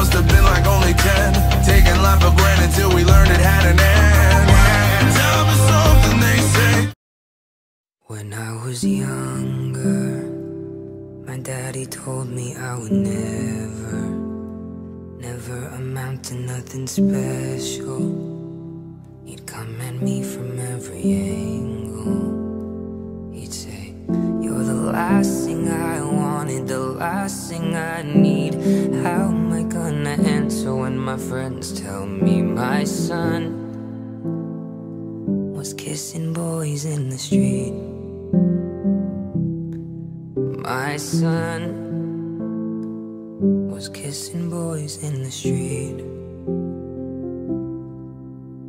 must have been like only 10 Taking life for granted till we learned it had an end Tell me something they say When I was younger, my daddy told me I would never, never amount to nothing special. He'd come at me from every angle. He'd say, You're the last thing I wanted, the last thing I need. How answer when my friends tell me my son was kissing boys in the street? My son was kissing boys in the street.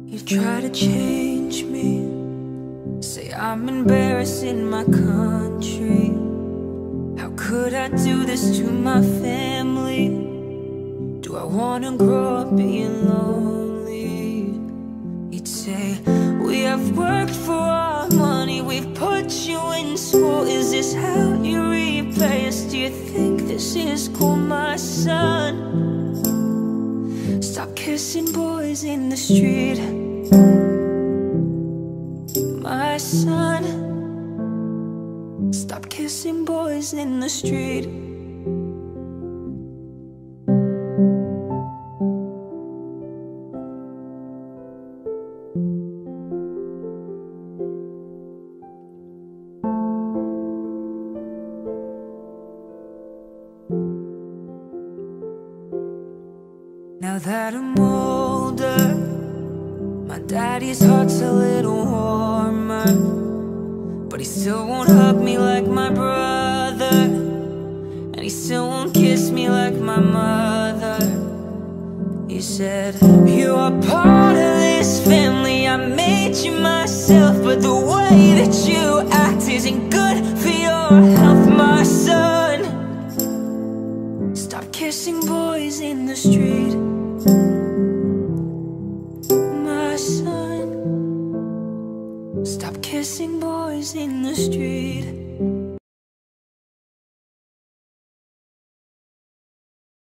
You try to change me, say I'm embarrassing my country. How could I do this to my family? Do I wanna grow up being lonely? He'd say, We have worked for our money, we've put you in school. Is this how you repay us? Do you think this is cool, my son? Stop kissing boys in the street, my son. Stop kissing boys in the street. Now that I'm older, my daddy's heart's a little warmer. But he still won't hug me like my brother. And he still won't kiss me like my mother. He said, You are part of this family. I made you myself. But the way that you act isn't good for your health, my son. Stop kissing boys in the street. My son. Stop kissing boys in the street.